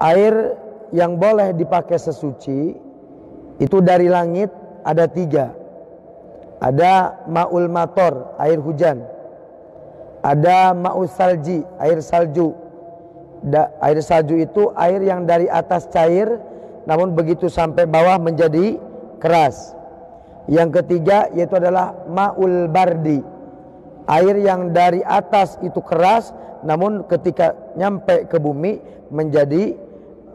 air yang boleh dipakai sesuci itu dari langit ada tiga. Ada ma'ul mator, air hujan. Ada ma'ul salji, air salju. Da, air salju itu air yang dari atas cair namun begitu sampai bawah menjadi keras. Yang ketiga yaitu adalah ma'ul bardi. Air yang dari atas itu keras namun ketika nyampe ke bumi menjadi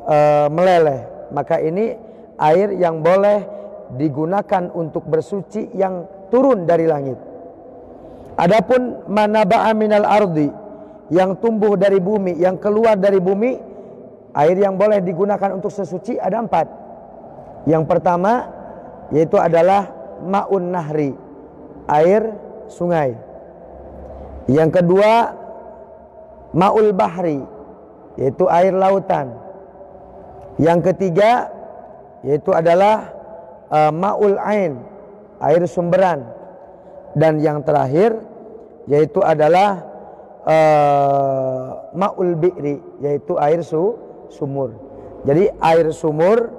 uh, meleleh. Maka ini air yang boleh digunakan untuk bersuci yang turun dari langit. Adapun manaba'a minal ardi yang tumbuh dari bumi, yang keluar dari bumi, air yang boleh digunakan untuk sesuci ada empat. Yang pertama yaitu adalah ma'un nahri, air sungai. Yang kedua ma'ul bahri, yaitu air lautan. Yang ketiga yaitu adalah uh, maul ain, air sumberan. Dan yang terakhir yaitu adalah uh, maul bi'ri, yaitu air su sumur. Jadi air sumur,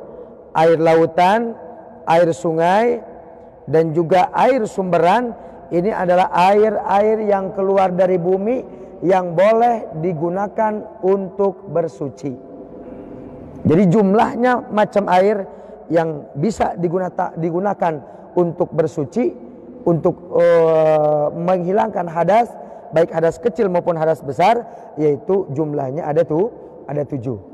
air lautan, air sungai dan juga air sumberan ini adalah air-air yang keluar dari bumi yang boleh digunakan untuk bersuci. Jadi jumlahnya macam air yang bisa digunakan, untuk bersuci, untuk uh, menghilangkan hadas, baik hadas kecil maupun hadas besar, yaitu jumlahnya ada tuh, ada tujuh.